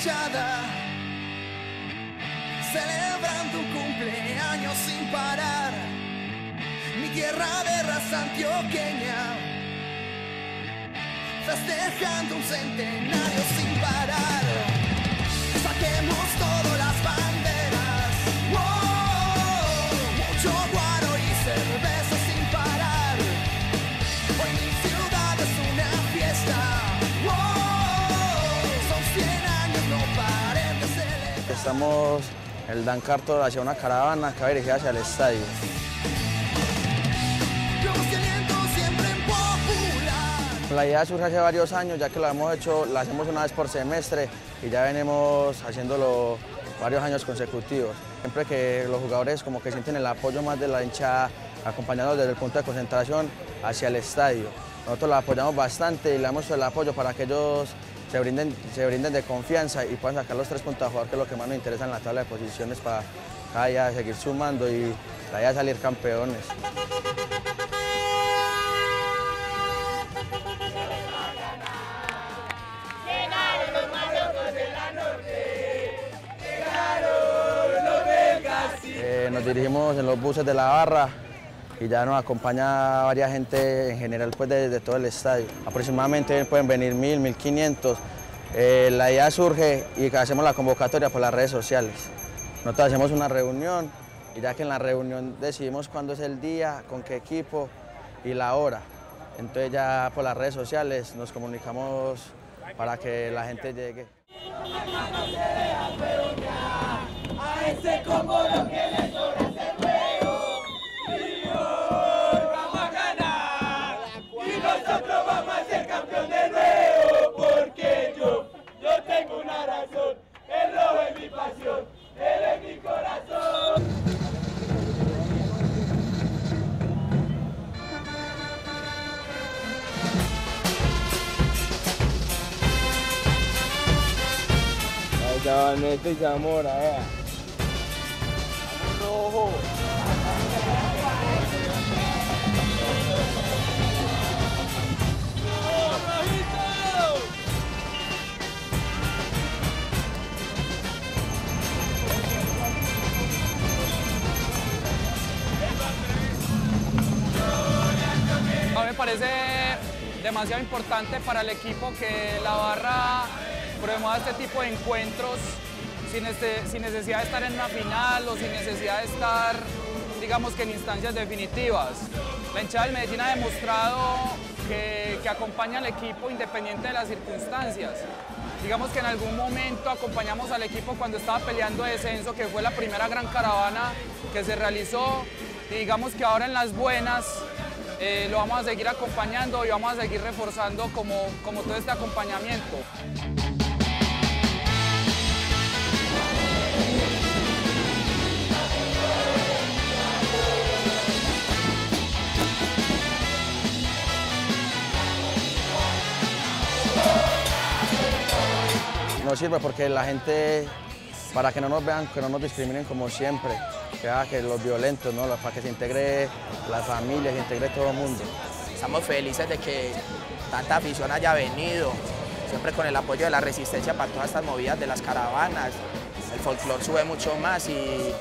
hinchada, celebrando un cumpleaños sin parar. Mi tierra de raza antioqueña, festejando un centenario sin parar. Saquemos todas Estamos en el Dan Carter hacia una caravana que va dirigida hacia el estadio. La idea surge hace varios años, ya que lo hemos hecho, la hacemos una vez por semestre y ya venimos haciéndolo varios años consecutivos. Siempre que los jugadores como que sienten el apoyo más de la hinchada, acompañados desde el punto de concentración hacia el estadio. Nosotros la apoyamos bastante y le damos el apoyo para que ellos se brinden, se brinden de confianza y puedan sacar los tres puntos que es lo que más nos interesa en la tabla de posiciones para cada día seguir sumando y es salir campeones. Eh, nos dirigimos en los buses de la barra y ya nos acompaña varias gente en general pues de, de todo el estadio. Aproximadamente pueden venir mil, mil quinientos. Eh, la idea surge y hacemos la convocatoria por las redes sociales. Nosotros hacemos una reunión y ya que en la reunión decidimos cuándo es el día, con qué equipo y la hora. Entonces ya por las redes sociales nos comunicamos para que la gente llegue. Ahí está Neto y Zamora. Rojo. Me parece demasiado importante para el equipo que la barra promueva este tipo de encuentros sin, este- sin necesidad de estar en una final o sin necesidad de estar, digamos que en instancias definitivas. La hinchada del Medellín ha demostrado que, que acompaña al equipo independiente de las circunstancias. Digamos que en algún momento acompañamos al equipo cuando estaba peleando descenso, que fue la primera gran caravana que se realizó. Y digamos que ahora en las buenas eh, lo vamos a seguir acompañando y vamos a seguir reforzando como, como todo este acompañamiento. No sirve porque la gente, para que no nos vean, que no nos discriminen como siempre, que, haga que los violentos, ¿no? para que se integre la familia, se integre todo el mundo. Estamos felices de que tanta afición haya venido, siempre con el apoyo de la resistencia para todas estas movidas de las caravanas. El folclore sube mucho más y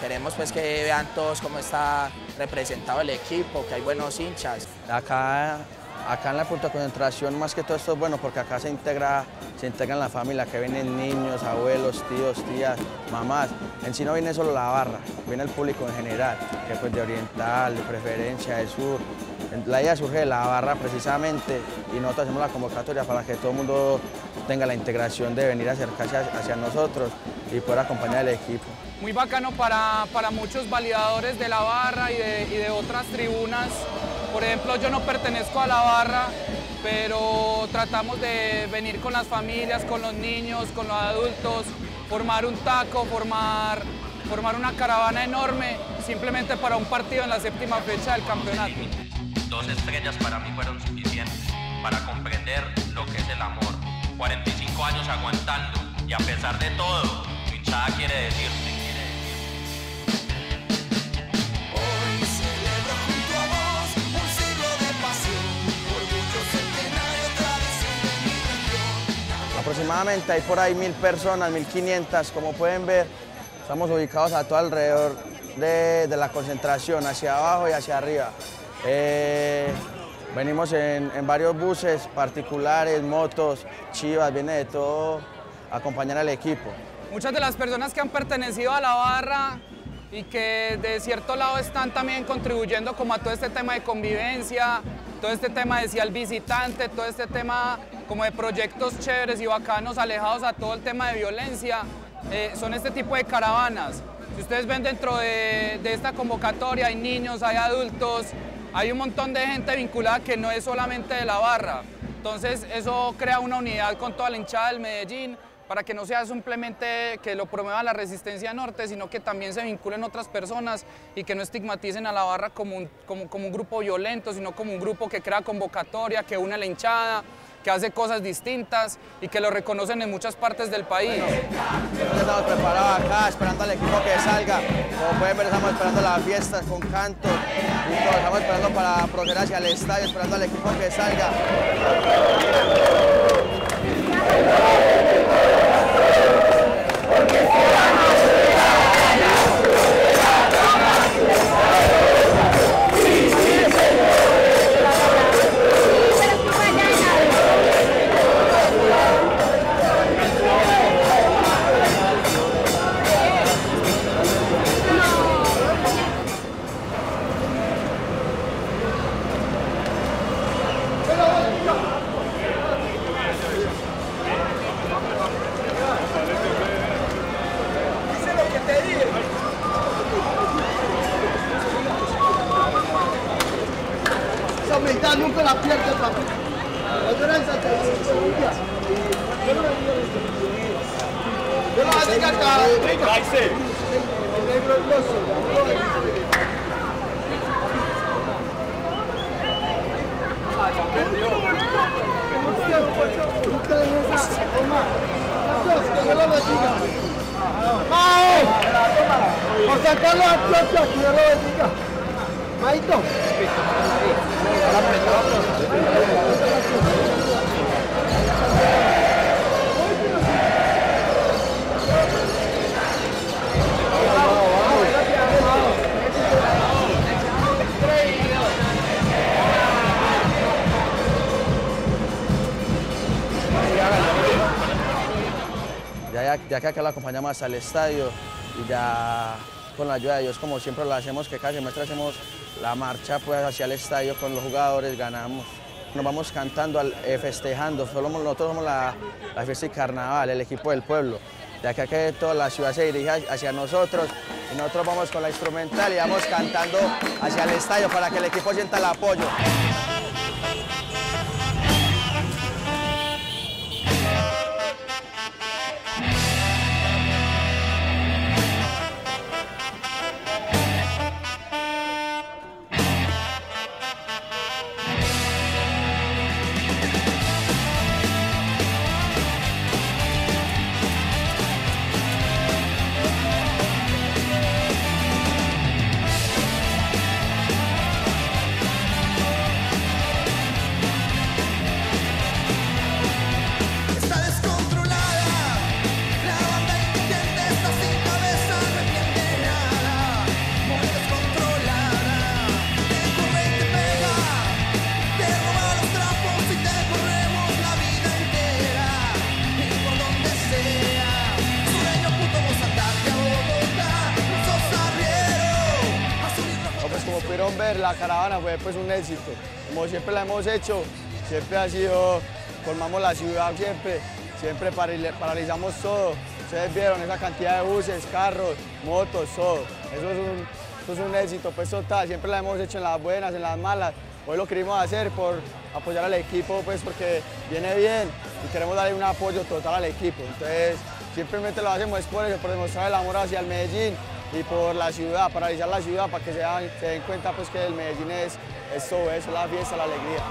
queremos pues que vean todos cómo está representado el equipo, que hay buenos hinchas. Acá, acá en la punta de concentración, más que todo esto es bueno porque acá se integra, se integran la familia, que vienen niños, abuelos, tíos, tías, mamás. En sí no viene solo la barra, viene el público en general, que pues de oriental, de preferencia, de sur. La idea surge de la barra precisamente y nosotros hacemos la convocatoria para que todo el mundo tenga la integración de venir a acercarse hacia nosotros y poder acompañar al equipo. Muy bacano para, para muchos validadores de la barra y de, y de otras tribunas. Por ejemplo, yo no pertenezco a la barra, pero tratamos de venir con las familias, con los niños, con los adultos, formar un taco, formar, formar una caravana enorme, simplemente para un partido en la séptima fecha del campeonato. Dos estrellas para mí fueron suficientes para comprender lo que es el amor. 45 años aguantando y a pesar de todo, tu hinchada quiere decirte. Aproximadamente hay por ahí mil personas, mil quinientas, como pueden ver. Estamos ubicados a todo alrededor de, de la concentración, hacia abajo y hacia arriba. Eh, venimos en, en varios buses particulares, motos, chivas, viene de todo a acompañar al equipo. Muchas de las personas que han pertenecido a la barra y que de cierto lado están también contribuyendo como a todo este tema de convivencia, todo este tema de si al visitante, todo este tema como de proyectos chéveres y bacanos alejados a todo el tema de violencia, eh, son este tipo de caravanas. Si ustedes ven dentro de, de esta convocatoria hay niños, hay adultos, hay un montón de gente vinculada que no es solamente de la barra. Entonces eso crea una unidad con toda la hinchada del Medellín para que no sea simplemente que lo promueva la resistencia norte, sino que también se vinculen otras personas y que no estigmaticen a la barra como un, como, como un grupo violento, sino como un grupo que crea convocatoria, que une a la hinchada, que hace cosas distintas y que lo reconocen en muchas partes del país. Estamos preparados acá, esperando al equipo que salga. Como pueden ver, estamos esperando las fiestas con cantos y todo. Estamos esperando para proceder hacia el estadio, esperando al equipo que salga. Nunca la pierdes, papi. Yo no. Yo voy a lo bendiga. Maito. Ya, ya que acá lo acompañamos hasta estadio y ya con la ayuda de Dios, como siempre lo hacemos, que cada semestre hacemos la marcha pues, hacia el estadio con los jugadores, ganamos. Nos vamos cantando, eh, festejando, somos, nosotros somos la, la fiesta y carnaval, el equipo del pueblo. De acá que toda la ciudad se dirige hacia nosotros y nosotros vamos con la instrumental y vamos cantando hacia el estadio para que el equipo sienta el apoyo. La caravana fue pues un éxito. Como siempre la hemos hecho, siempre ha sido, formamos la ciudad siempre, siempre paral- paralizamos todo. Ustedes vieron esa cantidad de buses, carros, motos, todo. Eso es un, eso es un éxito, pues total, siempre la hemos hecho en las buenas, en las malas. Hoy lo queríamos hacer por apoyar al equipo, pues porque viene bien y queremos darle un apoyo total al equipo. Entonces, simplemente lo hacemos por eso, por demostrar el amor hacia el Medellín y por la ciudad, paralizar la ciudad para que se, se den cuenta pues que el Medellín es, es todo eso, la fiesta, la alegría.